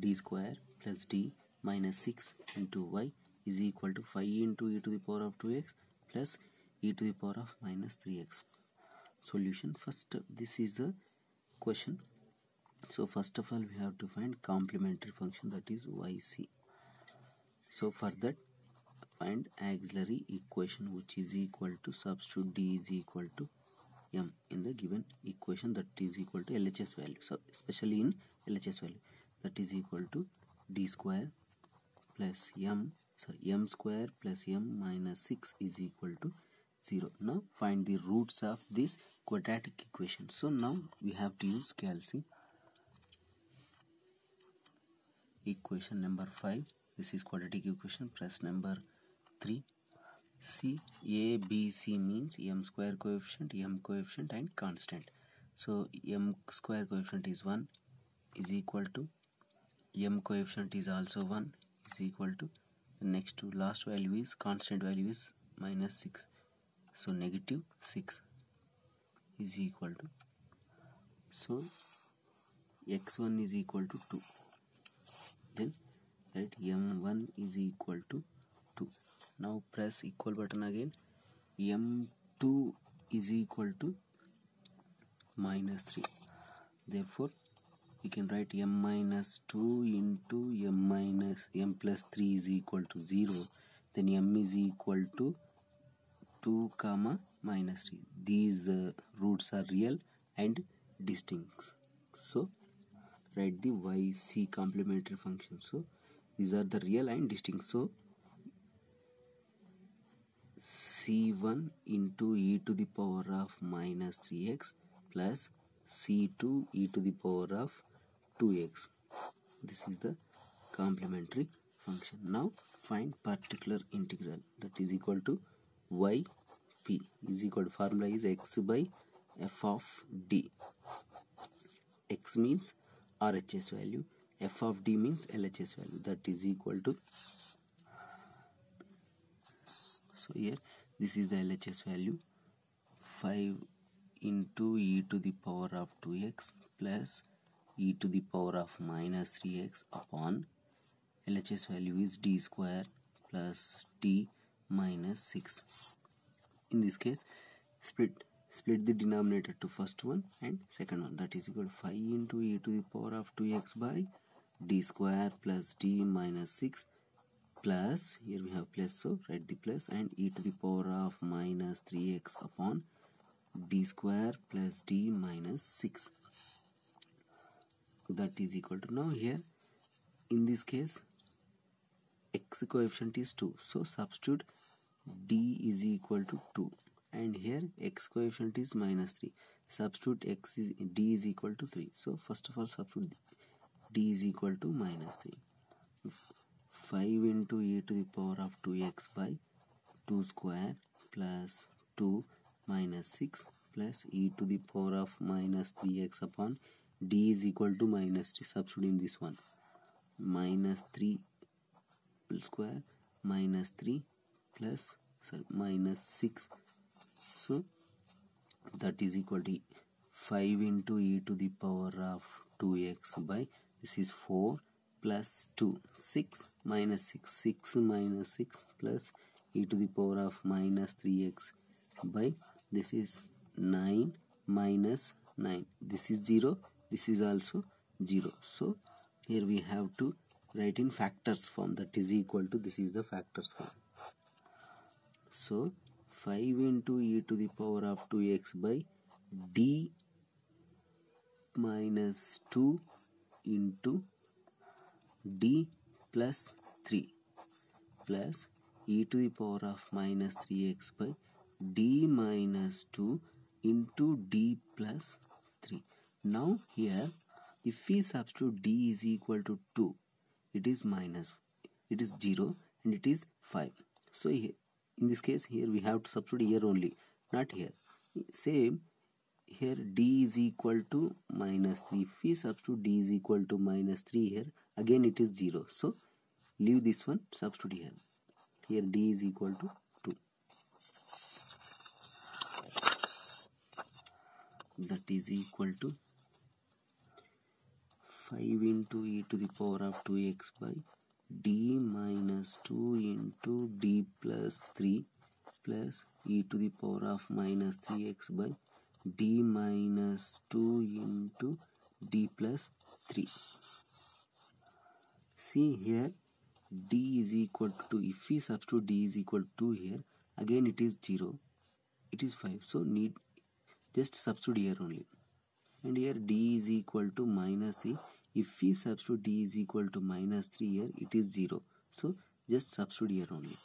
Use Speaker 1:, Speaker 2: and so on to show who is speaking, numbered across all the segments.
Speaker 1: d square plus d minus 6 into y is equal to 5 into e to the power of 2x plus e to the power of minus 3x solution first this is the question. So first of all we have to find complementary function that is yc so for that find auxiliary equation which is equal to substitute d is equal to m in the given equation that is equal to LHS value. So especially in LHS value that is equal to d square plus m sorry m square plus m minus 6 is equal to 0 now find the roots of this quadratic equation. So now we have to use calci equation number 5 this is quadratic equation plus number 3 C A B C means m square coefficient, m coefficient and constant. So m square coefficient is 1 is equal to m coefficient is also 1 is equal to the next to last value is constant value is minus 6. So negative 6 is equal to so x1 is equal to 2 then right m1 is equal to 2 now press equal button again. M2 is equal to minus 3 therefore we can write m minus 2 into m minus m plus 3 is equal to 0 then m is equal to 2 comma minus 3 these uh, roots are real and distinct. So write the yc complementary function. So these are the real and distinct. So c1 into e to the power of minus 3x plus c2 e to the power of 2x this is the complementary function. Now find particular integral that is equal to yp is equal to formula is x by f of d. X means RHS value. F of d means LHS value. That is equal to so here this is the LHS value. 5 into e to the power of 2x plus e to the power of minus 3x upon LHS value is d square plus d minus 6 in this case split split the denominator to first one and second one. That is equal to 5 into e to the power of 2x by d square plus d minus 6 plus here we have plus so write the plus and e to the power of minus 3x upon d square plus d minus 6 that is equal to now here in this case x coefficient is 2 so substitute d is equal to 2 and here x coefficient is minus 3 substitute x is d is equal to 3 so first of all substitute d is equal to minus 3 5 into e to the power of 2x by 2 square plus 2 minus 6 plus e to the power of minus 3x upon d is equal to minus 3 substitute in this one. Minus 3 square minus 3 plus sorry, minus 6 so that is equal to 5 into e to the power of 2x by this is 4 plus 2 6 minus 6 6 minus 6 plus e to the power of minus 3x by this is 9 minus 9 this is 0 this is also 0 so here we have to write in factors form. That is equal to this is the factors form. So 5 into e to the power of 2x by d minus 2 into d plus 3 plus e to the power of minus 3x by d minus 2 into d plus 3. Now here if we substitute d is equal to 2 it is minus it is 0 and it is 5. So here, in this case here we have to substitute here only not here. Same here d is equal to minus 3 if we substitute d is equal to minus 3 here. Again it is 0 so leave this one substitute here. Here d is equal to 2 that is equal to 5 into e to the power of 2x by d minus 2 into d plus 3 plus e to the power of minus 3x by d minus 2 into d plus 3 see here d is equal to if we substitute d is equal to here again it is 0 it is 5 so need just substitute here only. And here d is equal to minus c if we substitute d is equal to minus 3 here it is 0 so just substitute here only.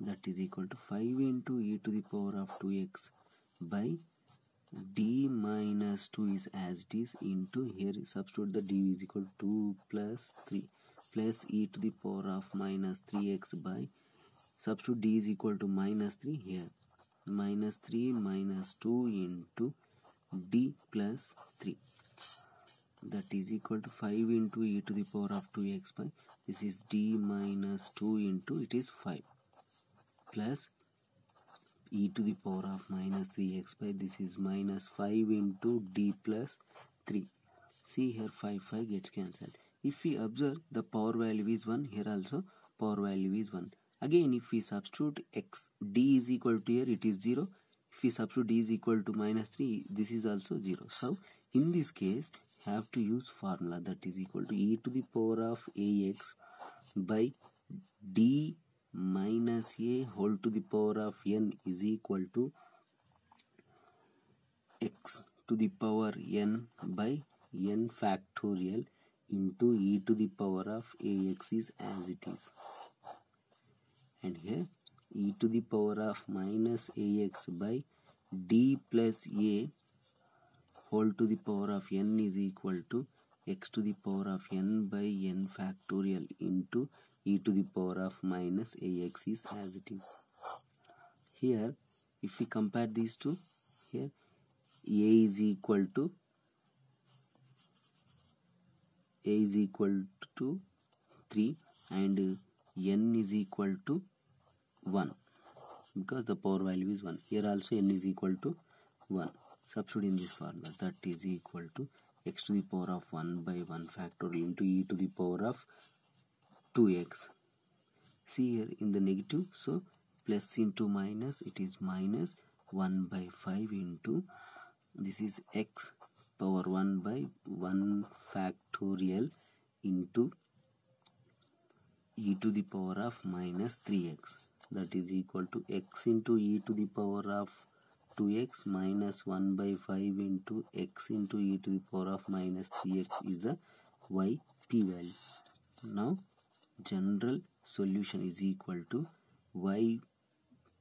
Speaker 1: That is equal to 5 into e to the power of 2x by d minus 2 is as it is into here substitute the d is equal to 2 plus 3 plus e to the power of minus 3x by substitute d is equal to minus 3 here. Minus 3 minus 2 into d plus 3 that is equal to 5 into e to the power of 2x by this is d minus 2 into it is 5 plus e to the power of minus 3x by this is minus 5 into d plus 3 see here 5 5 gets cancelled if we observe the power value is 1 here also power value is 1 Again, if we substitute x, d is equal to here, it is 0. If we substitute d is equal to minus 3, this is also 0. So, in this case, have to use formula that is equal to e to the power of ax by d minus a whole to the power of n is equal to x to the power n by n factorial into e to the power of ax is as it is. And here e to the power of minus ax by d plus a whole to the power of n is equal to x to the power of n by n factorial into e to the power of minus ax is as it is. Here, if we compare these two, here a is equal to a is equal to 3 and n is equal to 1 because the power value is 1 here also n is equal to 1 substitute in this formula that is equal to x to the power of 1 by 1 factorial into e to the power of 2x see here in the negative so plus into minus it is minus 1 by 5 into this is x power 1 by 1 factorial into e to the power of minus 3x that is equal to x into e to the power of 2x minus 1 by 5 into x into e to the power of minus 3x is the y p value. Now general solution is equal to y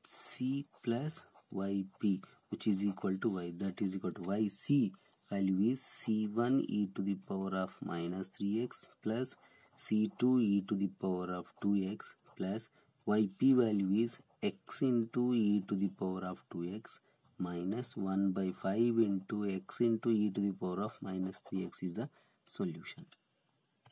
Speaker 1: c plus yp which is equal to y that is equal to yc value is c1 e to the power of minus 3x plus c2 e to the power of 2x plus yp value is x into e to the power of 2x minus 1 by 5 into x into e to the power of minus 3x is the solution.